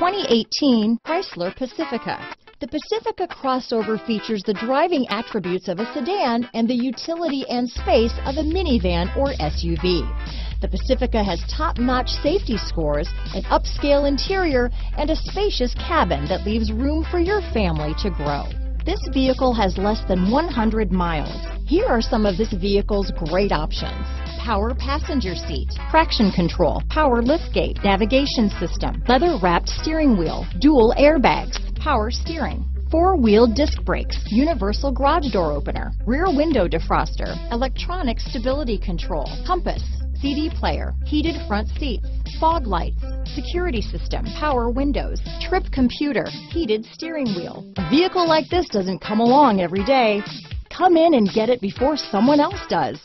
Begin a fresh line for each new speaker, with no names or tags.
2018 Chrysler Pacifica. The Pacifica crossover features the driving attributes of a sedan and the utility and space of a minivan or SUV. The Pacifica has top-notch safety scores, an upscale interior, and a spacious cabin that leaves room for your family to grow. This vehicle has less than 100 miles. Here are some of this vehicle's great options. Power passenger seat, traction control, power liftgate, navigation system, leather wrapped steering wheel, dual airbags, power steering, four-wheel disc brakes, universal garage door opener, rear window defroster, electronic stability control, compass, CD player, heated front seats, fog lights, security system, power windows, trip computer, heated steering wheel. A vehicle like this doesn't come along every day. Come in and get it before someone else does.